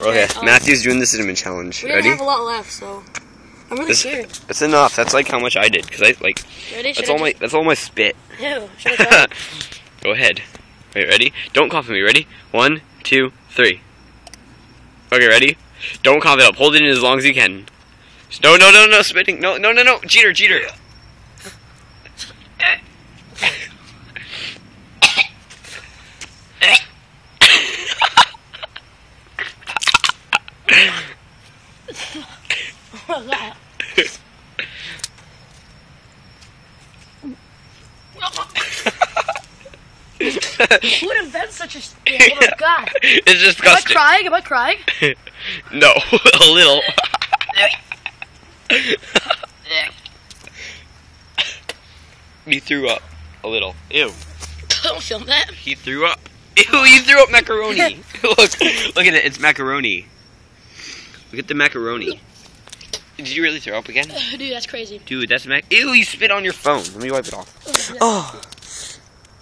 Okay, um, Matthew's doing the cinnamon challenge. Ready? We Ready? have a lot left, so I'm really This- scared. That's enough. That's like how much I did. Cause I like Ready? Should that's I all my that's all my spit. Ew, I? Go ahead. Wait, ready? Don't cough at me. Ready? One, two, three. Okay, ready? Don't cough it up. Hold it in as long as you can. No, no, no, no, spitting. No, no, no, no. Cheater, cheater. Who would invent such a... Yeah, oh my god. it's Am I disgusting. crying? Am I crying? no, a little. he threw up a little. Ew. Don't film that. He threw up. Ew, he threw up macaroni. look, look at it. It's macaroni. Look at the macaroni. Did you really throw up again? Dude, that's crazy. Dude, that's mac. Ew, you spit on your phone. Let me wipe it off. Oh.